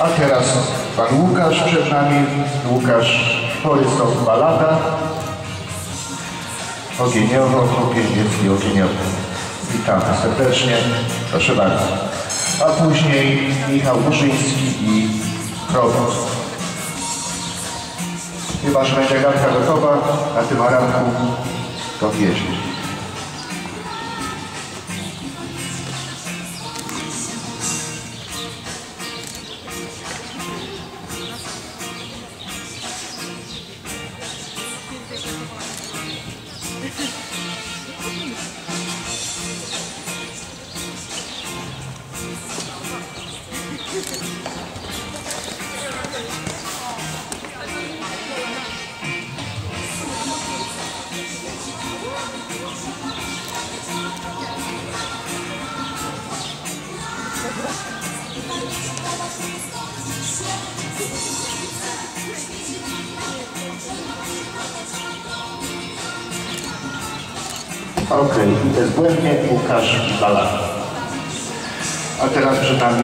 A teraz pan Łukasz przed nami. Łukasz Horyzont Balada. Ogieniowo, Ogieniecki, Ogieniowy. Witamy serdecznie. Proszę bardzo. A później Michał Burzyński i Robot. Chyba, że będzie gadka gotowa, na tym aranku to wjeździ. Okej, okay. bezbłędnie Łukasz Balada. A teraz przed nami